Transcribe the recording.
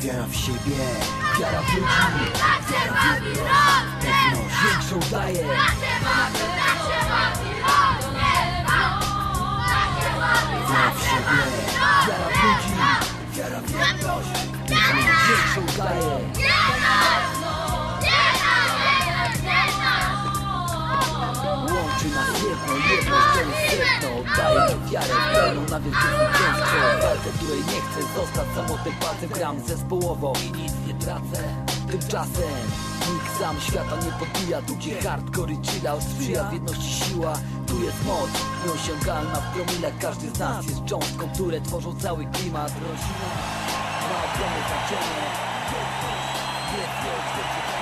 w siebie, wiara w ludzi. Pewność większą daje. Wiara w siebie, wiara w ludzi. Wiara w jedność Pewność większą daje. Łączy nas jedno, to jest jedno Daje mi wiarę pełną na wielkie tracę Walkę, której nie chcę. Zostać samotnych palcem Gram zespołowo i nic nie tracę. Tymczasem nikt sam świata nie podbija. Tu gdzie hardcore i sprzyja w jedności siła Tu jest moc nieosiągalna. W promilach Każdy z nas jest cząstką, które tworzą cały klimat. Roślina ma ogromne znaczenie Jest.